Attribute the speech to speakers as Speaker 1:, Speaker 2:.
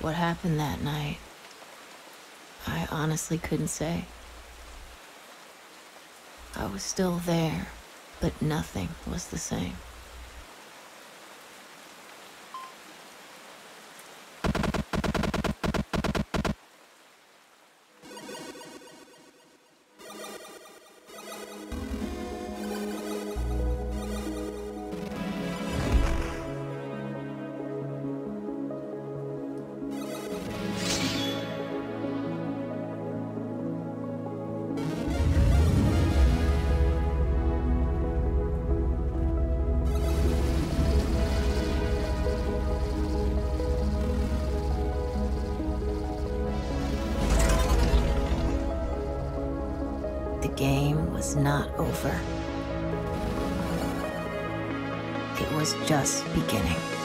Speaker 1: what happened that night, I honestly couldn't say. I was still there, but nothing was the same. Game was not over. It was just beginning.